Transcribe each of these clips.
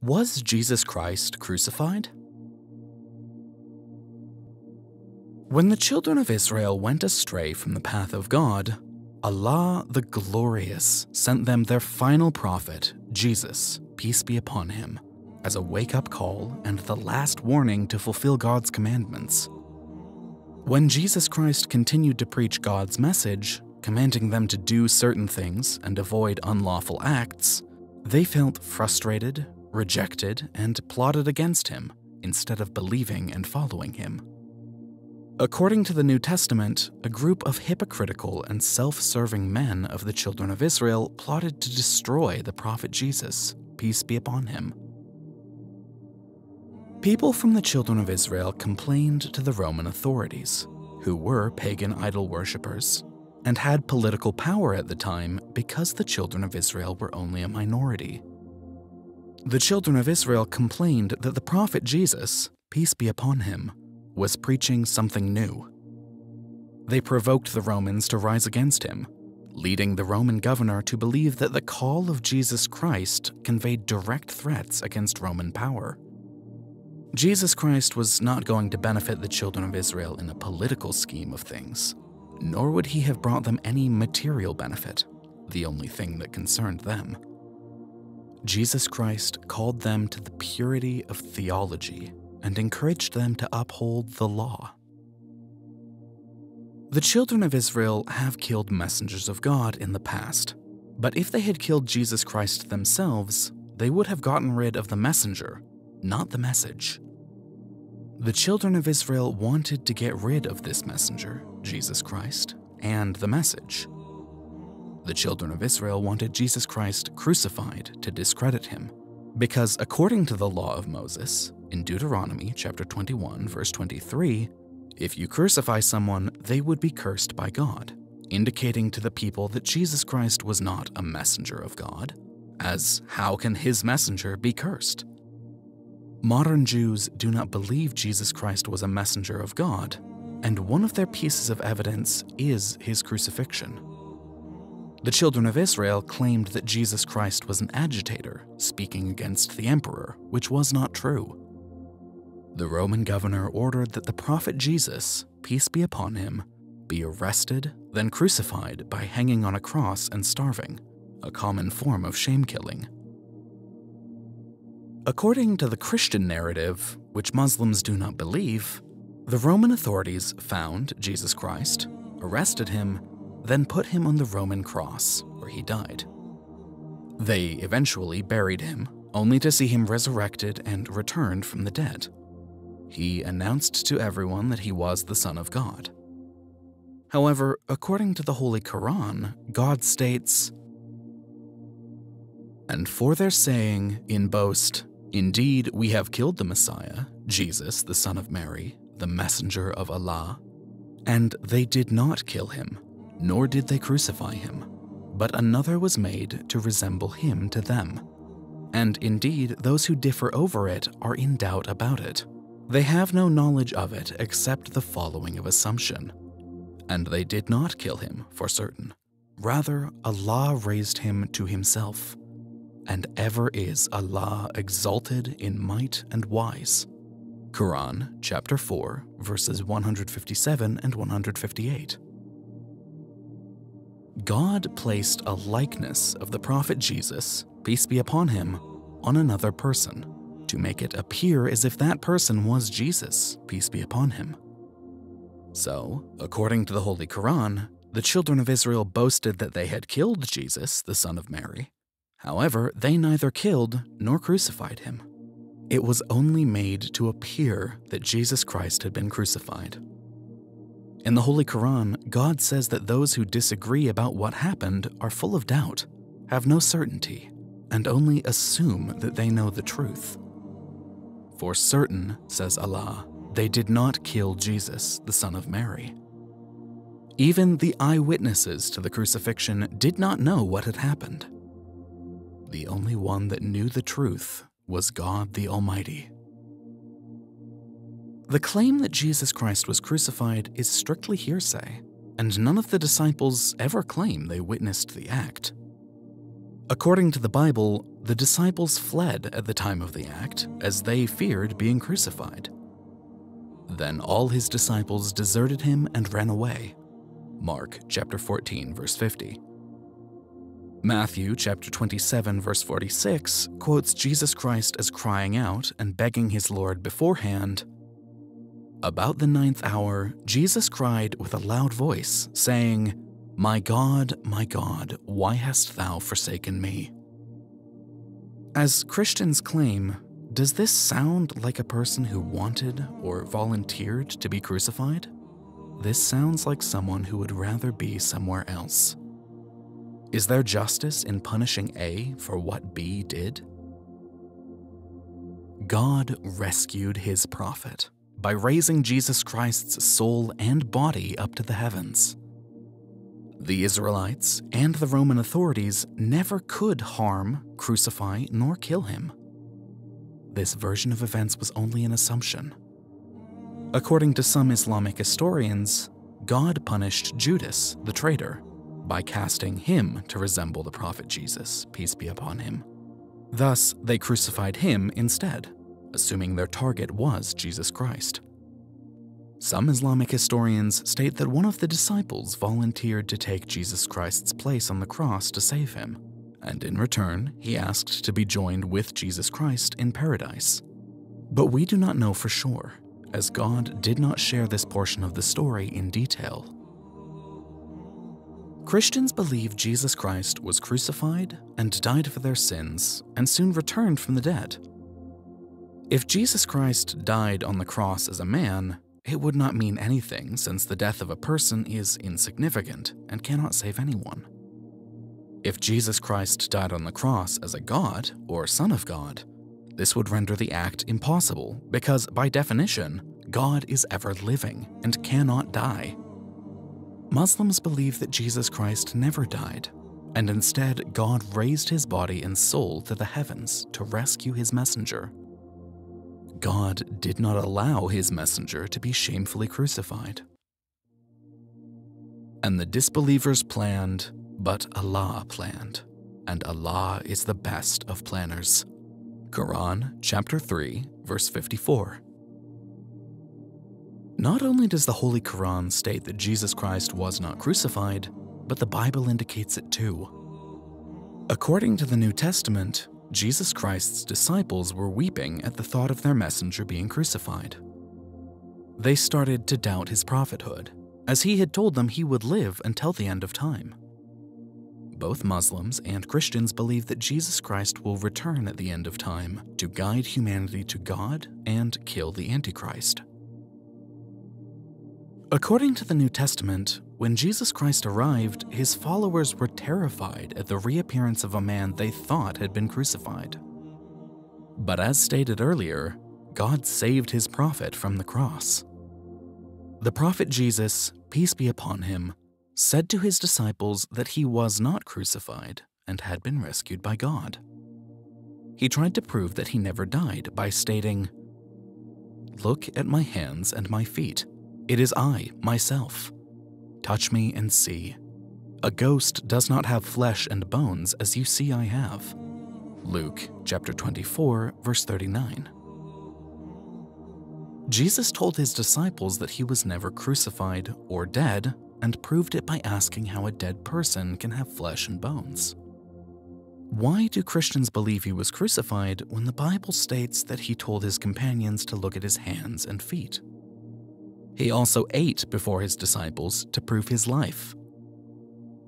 Was Jesus Christ crucified? When the children of Israel went astray from the path of God, Allah the Glorious sent them their final prophet, Jesus, peace be upon him, as a wake up call and the last warning to fulfill God's commandments. When Jesus Christ continued to preach God's message, commanding them to do certain things and avoid unlawful acts, they felt frustrated, rejected, and plotted against him instead of believing and following him. According to the New Testament, a group of hypocritical and self serving men of the children of Israel plotted to destroy the prophet Jesus, peace be upon him. People from the children of Israel complained to the Roman authorities, who were pagan idol worshippers and had political power at the time because the children of Israel were only a minority. The children of Israel complained that the prophet Jesus, peace be upon him, was preaching something new. They provoked the Romans to rise against him, leading the Roman governor to believe that the call of Jesus Christ conveyed direct threats against Roman power. Jesus Christ was not going to benefit the children of Israel in a political scheme of things, nor would he have brought them any material benefit, the only thing that concerned them. Jesus Christ called them to the purity of theology and encouraged them to uphold the law. The children of Israel have killed messengers of God in the past, but if they had killed Jesus Christ themselves, they would have gotten rid of the messenger, not the message. The children of Israel wanted to get rid of this messenger, Jesus Christ, and the message. The children of Israel wanted Jesus Christ crucified to discredit him, because according to the law of Moses, in Deuteronomy chapter 21 verse 23, if you crucify someone, they would be cursed by God, indicating to the people that Jesus Christ was not a messenger of God, as how can his messenger be cursed? Modern Jews do not believe Jesus Christ was a messenger of God, and one of their pieces of evidence is his crucifixion. The children of Israel claimed that Jesus Christ was an agitator speaking against the emperor, which was not true. The Roman governor ordered that the prophet Jesus, peace be upon him, be arrested, then crucified by hanging on a cross and starving, a common form of shame killing. According to the Christian narrative, which Muslims do not believe, the Roman authorities found Jesus Christ, arrested him, then put him on the Roman cross, where he died. They eventually buried him, only to see him resurrected and returned from the dead. He announced to everyone that he was the Son of God. However, according to the Holy Quran, God states, And for their saying in boast, Indeed, we have killed the Messiah, Jesus, the Son of Mary, the messenger of Allah. And they did not kill him, nor did they crucify him, but another was made to resemble him to them. And indeed, those who differ over it are in doubt about it. They have no knowledge of it except the following of assumption. And they did not kill him for certain. Rather, Allah raised him to himself and ever is Allah exalted in might and wise. Quran chapter 4 verses 157 and 158. God placed a likeness of the prophet Jesus, peace be upon him, on another person to make it appear as if that person was Jesus, peace be upon him. So, according to the Holy Quran, the children of Israel boasted that they had killed Jesus, the son of Mary, However, they neither killed nor crucified him. It was only made to appear that Jesus Christ had been crucified. In the Holy Quran, God says that those who disagree about what happened are full of doubt, have no certainty, and only assume that they know the truth. For certain, says Allah, they did not kill Jesus, the Son of Mary. Even the eyewitnesses to the crucifixion did not know what had happened the only one that knew the truth was God the Almighty. The claim that Jesus Christ was crucified is strictly hearsay, and none of the disciples ever claim they witnessed the act. According to the Bible, the disciples fled at the time of the act as they feared being crucified. Then all his disciples deserted him and ran away. Mark chapter 14 verse 50. Matthew chapter 27 verse 46 quotes Jesus Christ as crying out and begging his Lord beforehand. About the ninth hour, Jesus cried with a loud voice, saying, My God, my God, why hast thou forsaken me? As Christians claim, does this sound like a person who wanted or volunteered to be crucified? This sounds like someone who would rather be somewhere else. Is there justice in punishing A for what B did? God rescued his prophet by raising Jesus Christ's soul and body up to the heavens. The Israelites and the Roman authorities never could harm, crucify, nor kill him. This version of events was only an assumption. According to some Islamic historians, God punished Judas, the traitor, by casting him to resemble the prophet Jesus, peace be upon him. Thus, they crucified him instead, assuming their target was Jesus Christ. Some Islamic historians state that one of the disciples volunteered to take Jesus Christ's place on the cross to save him, and in return, he asked to be joined with Jesus Christ in paradise. But we do not know for sure, as God did not share this portion of the story in detail. Christians believe Jesus Christ was crucified and died for their sins and soon returned from the dead. If Jesus Christ died on the cross as a man, it would not mean anything since the death of a person is insignificant and cannot save anyone. If Jesus Christ died on the cross as a God or Son of God, this would render the act impossible because, by definition, God is ever living and cannot die. Muslims believe that Jesus Christ never died, and instead God raised his body and soul to the heavens to rescue his messenger. God did not allow his messenger to be shamefully crucified. And the disbelievers planned, but Allah planned, and Allah is the best of planners. Quran chapter 3 verse 54. Not only does the Holy Quran state that Jesus Christ was not crucified, but the Bible indicates it too. According to the New Testament, Jesus Christ's disciples were weeping at the thought of their messenger being crucified. They started to doubt his prophethood, as he had told them he would live until the end of time. Both Muslims and Christians believe that Jesus Christ will return at the end of time to guide humanity to God and kill the Antichrist. According to the New Testament, when Jesus Christ arrived, his followers were terrified at the reappearance of a man they thought had been crucified. But as stated earlier, God saved his prophet from the cross. The prophet Jesus, peace be upon him, said to his disciples that he was not crucified and had been rescued by God. He tried to prove that he never died by stating, Look at my hands and my feet it is I, myself. Touch me and see. A ghost does not have flesh and bones as you see I have. Luke chapter 24, verse 39. Jesus told his disciples that he was never crucified or dead and proved it by asking how a dead person can have flesh and bones. Why do Christians believe he was crucified when the Bible states that he told his companions to look at his hands and feet? He also ate before his disciples to prove his life.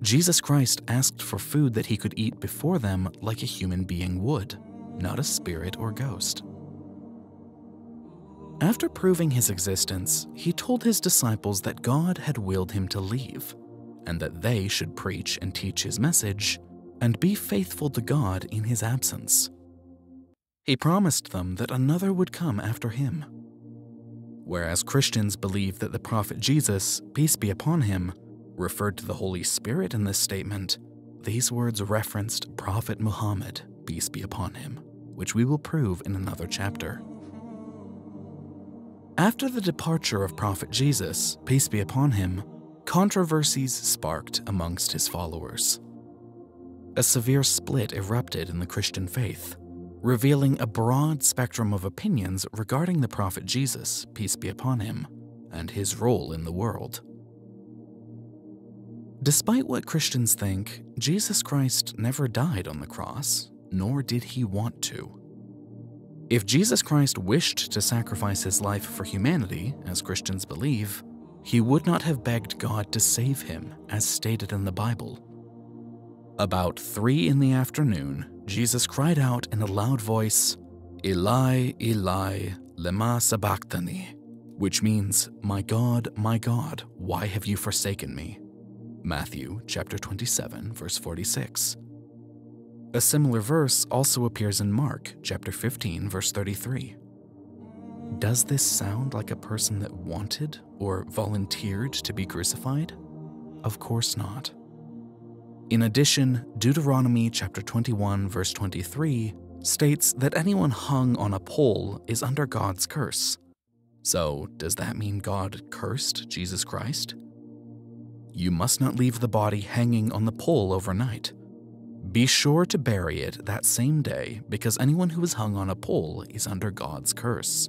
Jesus Christ asked for food that he could eat before them like a human being would, not a spirit or ghost. After proving his existence, he told his disciples that God had willed him to leave, and that they should preach and teach his message and be faithful to God in his absence. He promised them that another would come after him whereas Christians believe that the prophet Jesus, peace be upon him, referred to the Holy Spirit in this statement, these words referenced Prophet Muhammad, peace be upon him, which we will prove in another chapter. After the departure of Prophet Jesus, peace be upon him, controversies sparked amongst his followers. a severe split erupted in the Christian faith, revealing a broad spectrum of opinions regarding the prophet Jesus, peace be upon him, and his role in the world. Despite what Christians think, Jesus Christ never died on the cross, nor did he want to. If Jesus Christ wished to sacrifice his life for humanity, as Christians believe, he would not have begged God to save him, as stated in the Bible. About three in the afternoon, Jesus cried out in a loud voice, Eli, Eli, lema sabachthani, which means, My God, my God, why have you forsaken me? Matthew chapter 27, verse 46. A similar verse also appears in Mark chapter 15, verse 33. Does this sound like a person that wanted or volunteered to be crucified? Of course not. In addition, Deuteronomy chapter 21 verse 23 states that anyone hung on a pole is under God's curse. So, does that mean God cursed Jesus Christ? You must not leave the body hanging on the pole overnight. Be sure to bury it that same day because anyone who is hung on a pole is under God's curse.